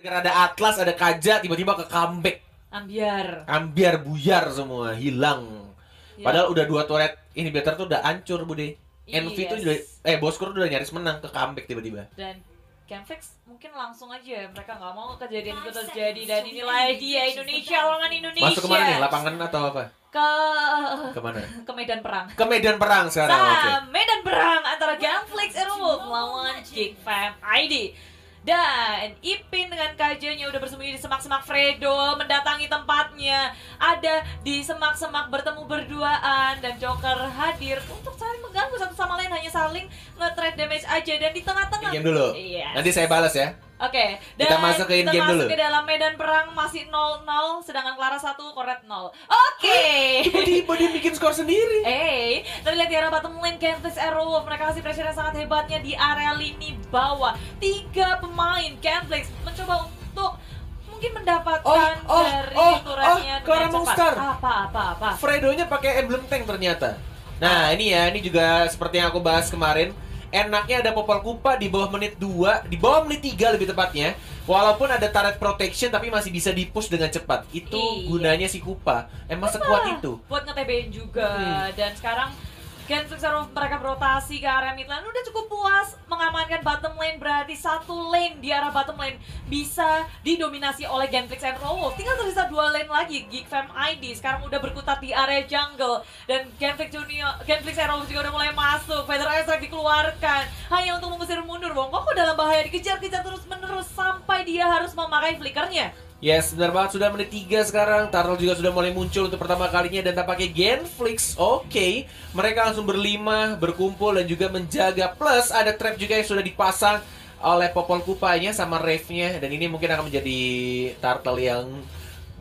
Gara ada Atlas, ada Kaja, tiba-tiba ke comeback. Ambiar. Ambiar buyar semua, hilang. Ya. Padahal udah dua turret inhibitor tuh udah hancur, Bude. Envy tuh Yes. udah eh Boskur tuh udah nyaris menang ke comeback tiba-tiba. dan Genflix mungkin langsung aja mereka nggak mau kejadian itu terjadi dan inilah dia Indonesia lawan Indonesia Masuk ke mana nih? Lapangan atau apa? ke Ke mana? ke medan perang Ke medan perang sekarang. Oke. Nah, medan perang antara Genflix Airwolf melawan Geek Fam ID. Dan Ipin dengan kajanya udah bersembunyi di semak-semak Fredo mendatangi tempatnya. Ada di semak-semak bertemu berduaan dan Joker hadir untuk saling mengganggu satu sama lain hanya saling nge-trade damage aja dan di tengah-tengah. Game dulu. Yes. Nanti saya balas ya. Oke, Kita dan masuk ke game masuk dulu. ke dalam medan perang masih 0-0 sedangkan Clara 1, Koret 0. Oke. Tiba-tiba dia bikin skor sendiri. Eh, tapi lihat di arah bottom lane Genflix Aerowolf Mereka kasih pressure yang sangat hebatnya di area lini bawah Tiga pemain Genflix mencoba untuk mungkin mendapatkan Oh, oh, dari oh, turretnya oh, Clara Monster. Apa, apa, apa Fredonya pakai emblem tank ternyata. Nah, ini ya, ini juga seperti yang aku bahas kemarin. Enaknya ada popol kupa di bawah menit 2, di bawah menit 3 lebih tepatnya. Walaupun ada turret protection tapi masih bisa di-push dengan cepat. Itu Iya. gunanya si kupa. Emang sekuat itu. Buat nge-TB-in juga Hmm. Dan sekarang Genflix Aerowolf mereka berotasi ke area mid lane Udah cukup puas mengamankan bottom lane Berarti satu lane di arah bottom lane Bisa didominasi oleh Genflix Aerowolf Tinggal tersisa dua lane lagi Geek Fam ID sekarang udah berkutat di area jungle. Dan Genflix Junior, Genflix Aerowolf juga udah mulai masuk. Feather Strike dikeluarkan. Hanya untuk mengusir mundur Bong Koko dalam bahaya. Dikejar-kejar terus menerus Sampai dia harus memakai flickernya Yes, benar banget sudah menit 3 sekarang. Turtle juga sudah mulai muncul untuk pertama kalinya dan tampaknya Genflix. Oke, mereka langsung berlima, berkumpul dan juga menjaga. Plus ada trap juga yang sudah dipasang oleh Popol Kupanya sama Rave-nya dan ini mungkin akan menjadi Turtle yang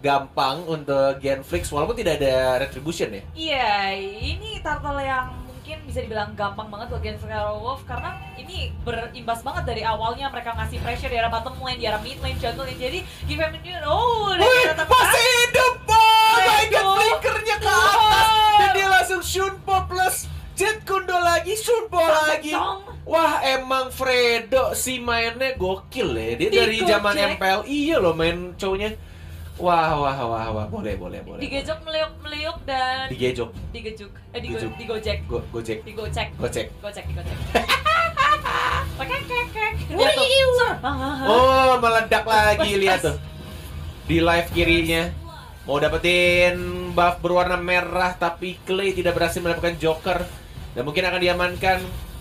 gampang untuk Genflix walaupun tidak ada retribution ya. Iya, ini turtle yang mungkin bisa dibilang gampang banget buat Genflix Wolf karena ini berimbas banget dari awalnya mereka ngasih pressure di arah bottom lane, di arah mid lane, jungle lane. Jadi give him ini, oh, Wih, masih hidup! Oh my god, flickernya ke atas dan dia langsung Shunpo plus Jet Kundo lagi, Shunpo lagi. Wah, emang Fredo si mainnya gokil ya. Dia Di dari zaman. MPL iya loh main cownya. Wah, wah, wah, wah, boleh, boleh, boleh. digejok meliuk-meliuk dan Digejuk. digejuk, eh digo, Digejuk. digojek, Go, gojek. digocek, Gocek. gocek, digocek. Pakai kek kek. Sur. Oh, meledak lagi lihat tuh. Di live kirinya. Mau dapetin buff berwarna merah tapi Clay tidak berhasil mendapatkan Joker dan mungkin akan diamankan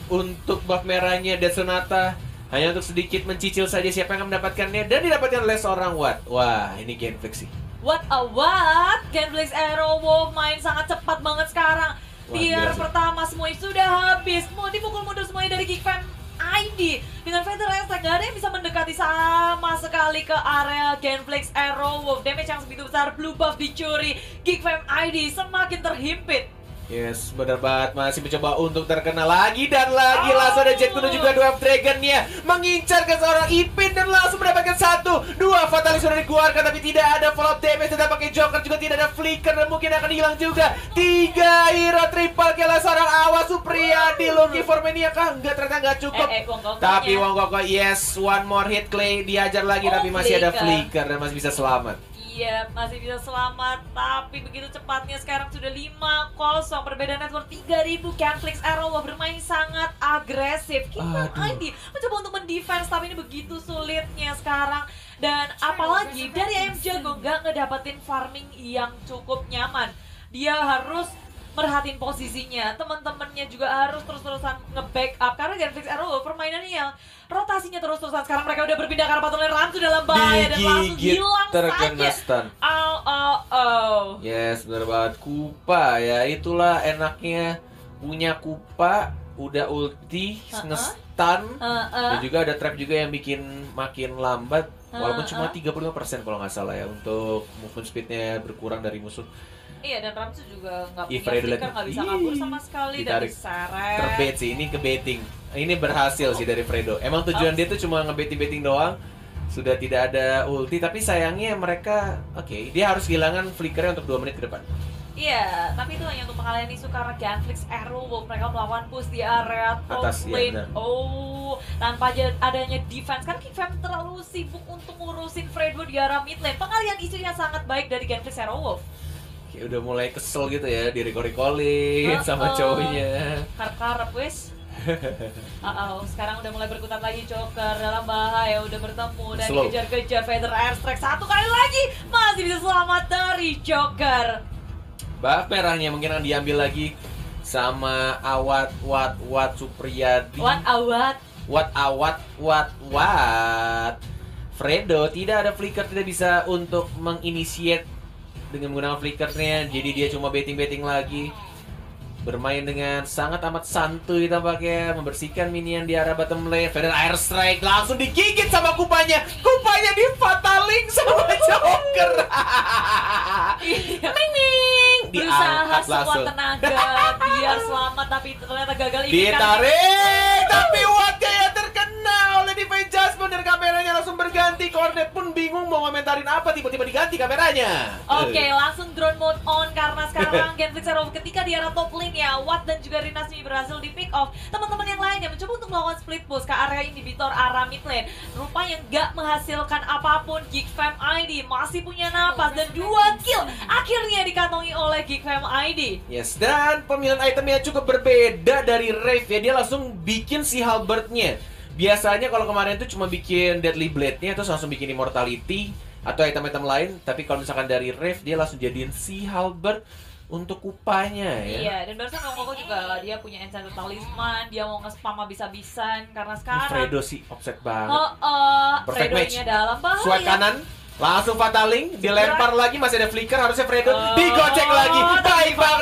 untuk buff merahnya dan Sonata hanya untuk sedikit mencicil saja siapa yang akan mendapatkannya dan didapatkan oleh seorang Watt. Wah, ini Genflix sih. What a what? Genflix Aerowolf main sangat cepat banget sekarang. Wah, Tier pertama semuanya sudah habis. Mau dipukul mundur semuanya dari Geek Fam ID. Dengan Feather Attack gak ada yang bisa mendekati sama sekali ke area Genflix Aerowolf. Damage yang segitu besar, blue buff dicuri. Geek Fam ID semakin terhimpit. Yes, benar banget. Masih mencoba untuk terkena lagi dan lagi Oh. langsung ada Jet Kuno juga dua Dragonnya. Mengincar ke seorang Ipin dan langsung mendapatkan satu. Dua Fatalis sudah dikeluarkan tapi tidak ada follow up damage tetap pakai Joker juga tidak ada flicker dan mungkin akan hilang juga. Tiga hero triple kill seorang Awas Supriyadi Lucky Formania kah? Enggak ternyata enggak cukup. Eh, eh, Wong tapi Wong Koko yes one more hit Clay diajar lagi Oh, tapi masih ada flicker. flicker dan masih bisa selamat Iya, masih bisa selamat, tapi begitu cepatnya sekarang sudah 5-0 Perbedaan network 3000 Canflix Arrow bermain sangat agresif. Kita. ID mencoba untuk mendefense, tapi ini begitu sulitnya sekarang. Dan apalagi dari AM Jago nggak ngedapetin farming yang cukup nyaman. Dia harus merhatiin posisinya teman-temannya juga harus terus-terusan nge-backup karena Genflix Arrow permainannya yang rotasinya terus-terusan sekarang mereka udah berpindah ke arah patulan Ramsu dalam bahaya dan langsung hilang terkena saja stun Oh, oh, oh. Yes, bener banget. Kupa ya, itulah enaknya punya Kupa udah ulti, Uh-uh. nge-stun Heeh. dan juga ada trap juga yang bikin makin lambat walaupun Uh-uh. cuma 35% kalau nggak salah ya untuk movement speednya berkurang dari musuh. Iya, dan Ramsu juga nggak Ih, punya stiker, nggak bisa kabur sama sekali dan ditarik. diseret. Terbait sih, ini ke baiting. Ini berhasil sih dari Fredo. Emang tujuan dia tuh cuma nge-baiting-baiting doang. Sudah tidak ada ulti, tapi sayangnya mereka oke, dia harus kehilangan flickernya untuk 2 menit ke depan. Iya, tapi itu hanya untuk pengalihan isu karena Ganflix Aerowolf mereka melawan push di area top Atas, iya, lane. benar. oh, tanpa adanya defense kan Kingfam terlalu sibuk untuk ngurusin Fredo di arah mid lane. Pengalihan isunya sangat baik dari Ganflix Aerowolf. Kayak udah mulai kesel gitu ya, di recall-recallin Uh-uh. sama cowoknya. Karep-karep wes. Uh-oh, sekarang udah mulai berkutat lagi Joker dalam bahaya udah bertemu dan Slow. dikejar-kejar Feather Airstrike satu kali lagi masih bisa selamat dari Joker. Buff merahnya mungkin akan diambil lagi sama Awat Wat Wat Supriyadi. What awat? Wat Awat Wat Wat. Fredo tidak ada flicker tidak bisa untuk menginitiate dengan menggunakan flickernya. Jadi dia cuma betting-betting lagi. Bermain dengan sangat amat santuy tampaknya membersihkan minion di arah bottom lane. Feather Air Strike langsung digigit sama kupanya. Kupanya di fataling sama Joker. Iya. Ming ming. berusaha langsung. tenaga biar selamat tapi ternyata gagal ini kan Ditarik, mau komentarin apa, tiba-tiba diganti kameranya. Oke, Eh. langsung drone mode on karena sekarang Genflix Arrow ketika di arah top lane ya, Watt dan juga Rinasmi berhasil di pick off. Teman-teman yang lainnya mencoba untuk melawan split push ke area inhibitor arah mid lane. Rupanya nggak menghasilkan apa pun. Geek Fam ID masih punya napas dan dua kill akhirnya dikantongi oleh Geek Fam ID. Yes, dan pemilihan itemnya cukup berbeda dari Rave ya. Dia langsung bikin si Halberd-nya. Biasanya kalau kemarin itu cuma bikin Deadly Blade-nya terus langsung bikin Immortality atau item-item lain, tapi kalau misalkan dari Rave dia langsung jadiin si Halberd untuk kupanya ya. Iya, dan barusan Koko juga dia punya enchanted talisman, dia mau nge-spam bisa-bisan karena Ini sekarang Fredo sih offset banget. Oh, oh, Perfect Fredo-nya match. dalam bahaya. Swipe kanan, langsung fataling, dilempar lagi masih ada flicker, harusnya Fredo Oh, digocek lagi. Baik bang,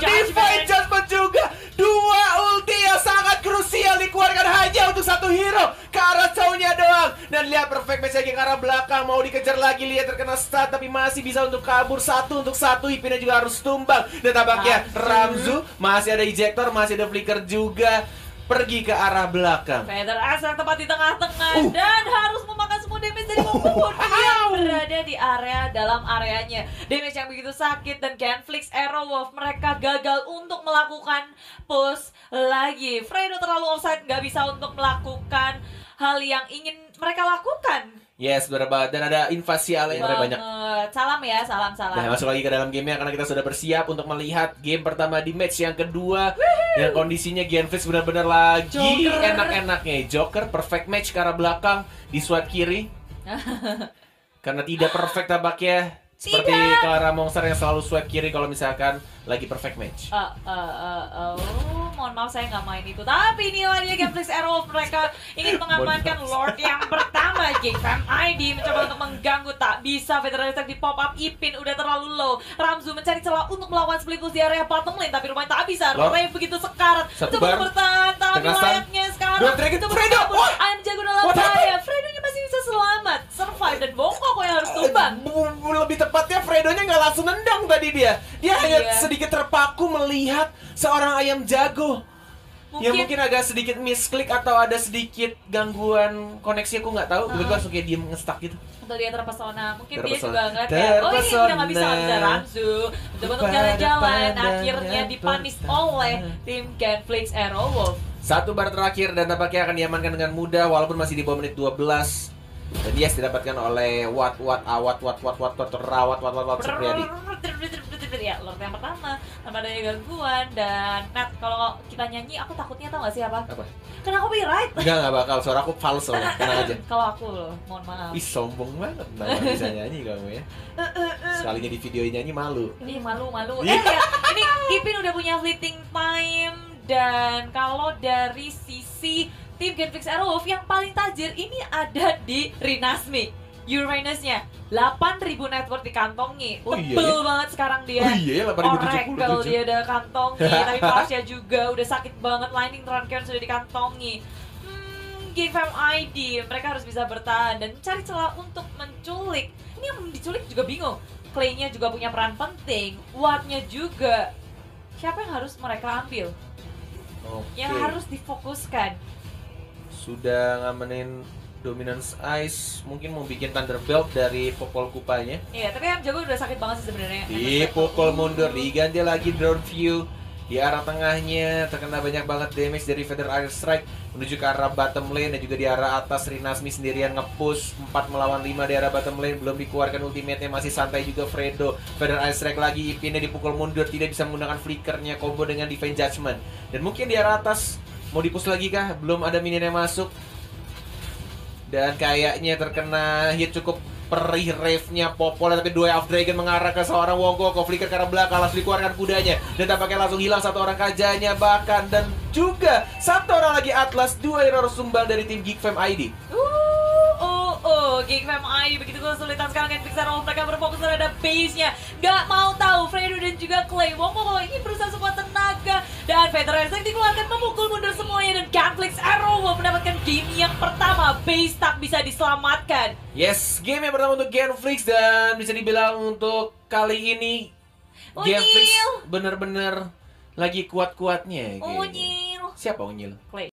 dikeluarkan hanya untuk satu hero ke arah cowoknya doang. Dan lihat perfect match lagi ke arah belakang, mau dikejar lagi, lihat terkena stun tapi masih bisa untuk kabur satu untuk satu. Ipinnya juga harus tumbang. Dan tampaknya Ramzu. Masih ada ejector, masih ada flicker juga. Pergi ke arah belakang. Feather yang tepat di tengah-tengah Uh. dan harus semua damage dari Momo Dia berada di area dalam areanya. Damage yang begitu sakit dan Genflix Aerowolf Mereka gagal untuk melakukan push lagi. Fredo terlalu offside nggak bisa untuk melakukan hal yang ingin mereka lakukan. Yes, benar banget. Dan ada invasi ala yang banyak. Salam ya, salam-salam Nah, masuk lagi ke dalam gamenya karena kita sudah bersiap untuk melihat game pertama di match yang kedua yang kondisinya Genflix benar-benar lagi Joker. enak-enaknya. Joker perfect match ke arah belakang di swipe kiri. karena tidak perfect tampaknya seperti Tidak. Clara Monster yang selalu swipe kiri kalau misalkan lagi perfect match. Uh, uh, uh, oh, mohon maaf saya nggak main itu. Tapi inilah dia Gameplay Arrow mereka ingin mengamankan Lord yang pertama. J-Fam ID mencoba untuk mengganggu tak bisa. Veteran Attack di pop up Ipin udah terlalu low. Ramzu mencari celah untuk melawan split push di area bottom lane tapi rupanya tak bisa. Lord. Ray begitu sekarat. Coba bertahan tapi layaknya sekarang. Dua. Coba Fredo, kabur. what? Ayam jago dalam What bahaya. Fredo-nya masih bisa selamat. Survive dan bongkok yang harus tumbang. Bu- bu- Lebih tepatnya Fredonya nggak langsung nendang tadi dia. Dia hanya Iya. sedikit terpaku melihat seorang ayam jago. Ya mungkin agak sedikit misklik atau ada sedikit gangguan koneksi aku nggak tahu. Tiba-tiba langsung kayak diem nge-stuck gitu. atau dia terpesona mungkin dia Terpesona. juga ngeliat kayak oh ini udah nggak bisa nggak bisa. Ramzu untuk Pada jalan-jalan akhirnya dipanis oleh tim Genflix Aerowolf Satu bar terakhir dan tampaknya akan diamankan dengan mudah walaupun masih di bawah menit 12. Dan yes didapatkan oleh Wat Wat Awat Wat Wat Wat Wat Rawat Wat Wat Wat Supriyadi. ya Lord yang pertama tanpa adanya gangguan dan Nat kalau kita nyanyi aku takutnya tau gak sih apa Apa? kena copyright Enggak enggak bakal suara aku loh. Tenang aja. kalau aku loh mohon maaf Ih sombong banget Nggak bisa nyanyi kamu ya Sekalinya di video nyanyi malu Ih malu malu. Iya. Eh lihat, ini Ipin udah punya fleeting time dan kalau dari sisi tim Genflix Aerowolf yang paling tajir ini ada di Rinasmi. Uranusnya 8000 network dikantongi. Oh iya Tebel ya? banget sekarang dia. Oh iya Oracle 8070 dia udah kantongi, tapi Pasha juga udah sakit banget. Lightning Trunken sudah dikantongi. Hmm, Game ID, mereka harus bisa bertahan dan mencari celah untuk menculik. Ini yang diculik juga bingung. Clay-nya juga punya peran penting, Watt-nya juga. Siapa yang harus mereka ambil? Oke Yang harus difokuskan. Sudah ngamenin Dominance Ice mungkin mau bikin Thunderbelt dari Popol Kupanya. Iya, tapi yang jago udah sakit banget sih sebenarnya. Dipukul mundur, diganti lagi drone view di arah tengahnya terkena banyak banget damage dari Feather Air Strike menuju ke arah bottom lane dan juga di arah atas Rinasmi sendirian nge-push 4 melawan 5 di arah bottom lane belum dikeluarkan ultimate-nya masih santai juga Fredo Feather Air Strike lagi Ipinnya dipukul mundur tidak bisa menggunakan flickernya combo dengan Divine Judgment dan mungkin di arah atas mau dipus lagi kah? Belum ada minion yang masuk. Dan kayaknya terkena hit cukup perih rave-nya Popol. Tapi dua of Dragon mengarah ke seorang Wongkoko flicker ke arah belakang langsung dikeluarkan kudanya. Dan tampaknya langsung hilang satu orang kajanya bahkan. Dan juga satu orang lagi Atlas. Dua hero sumbang dari tim Geek Fam ID Uh, oh, oh, Geek Fam ID begitu kesulitan sekarang. Kan Pixar oh, mereka berfokus terhadap base-nya. Gak mau tahu Fredo dan juga Clay. Wong kalau ini berusaha sekuat tenaga dan Veteran Strike dikeluarkan memukul mundur semuanya dan Gunflix Arrow mendapatkan game yang pertama. Base tak bisa diselamatkan. Yes, game yang pertama untuk Genflix dan bisa dibilang untuk kali ini Unyil. Genflix bener-bener lagi kuat-kuatnya. Unyil. Siapa Unyil? Clay.